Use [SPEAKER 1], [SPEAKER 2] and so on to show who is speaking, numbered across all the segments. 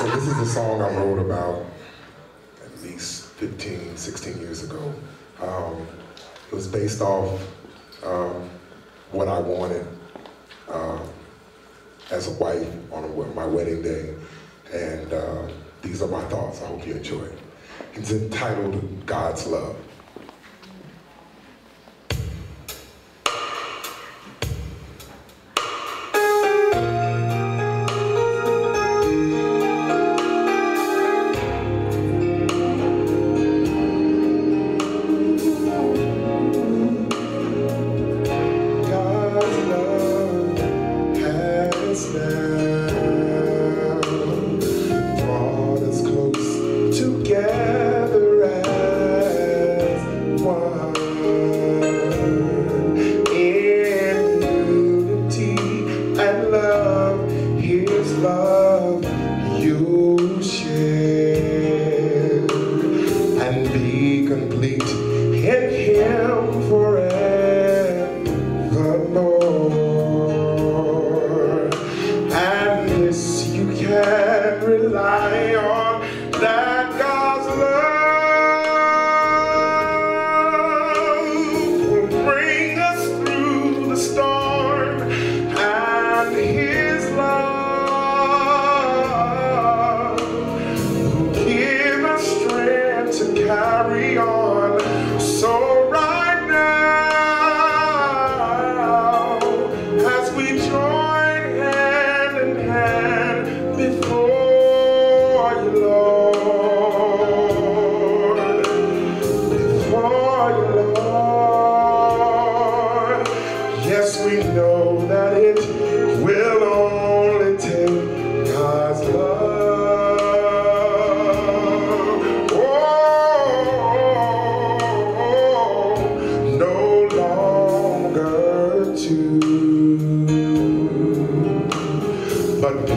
[SPEAKER 1] So this is a song I wrote about at least 15, 16 years ago. Um, it was based off um, what I wanted um, as a wife on my wedding day. And uh, these are my thoughts. I hope you enjoy it. It's entitled God's Love.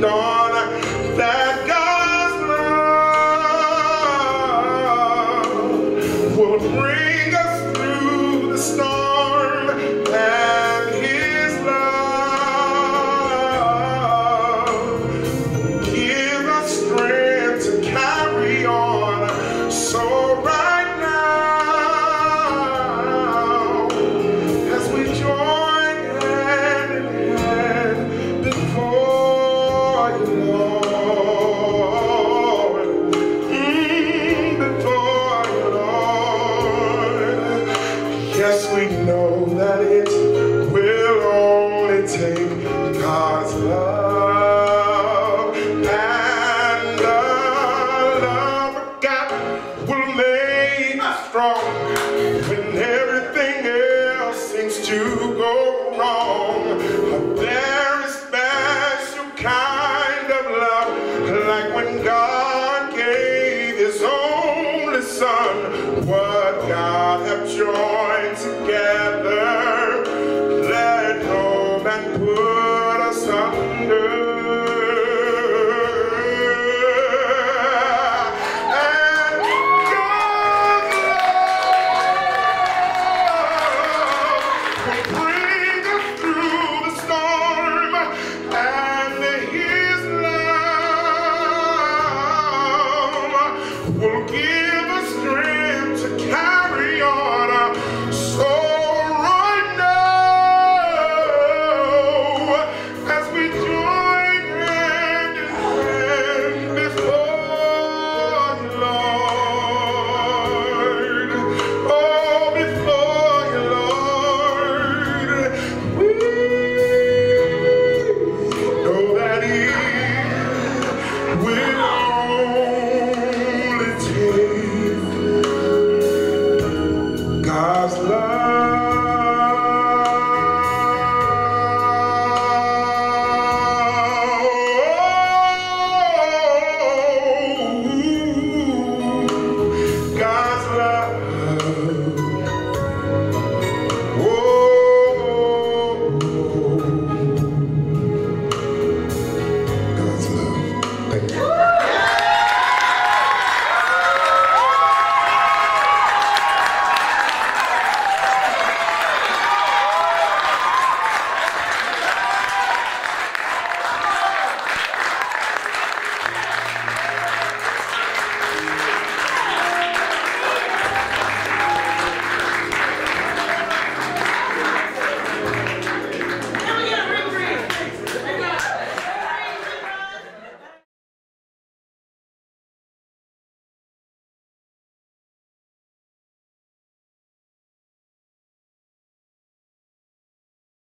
[SPEAKER 2] dong. we know. Working